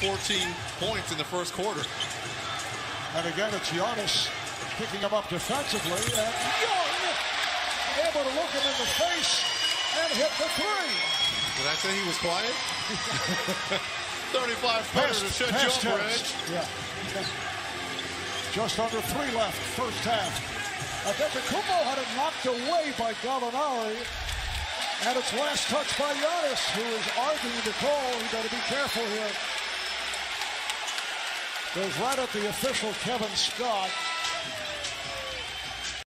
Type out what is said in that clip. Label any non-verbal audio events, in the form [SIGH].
only 14 points in the first quarter. And again, it's Giannis picking him up defensively. And Young able to look him in the face and hit the three. Did I say he was quiet? [LAUGHS] 35 footer to shut you up, Reg. Yeah. Just under three left, first half. Antetokounmpo had it knocked away by Gallinari. And it's last touch by Giannis, who is arguing the call. You got to be careful here. Goes right at the official, Kevin Scott.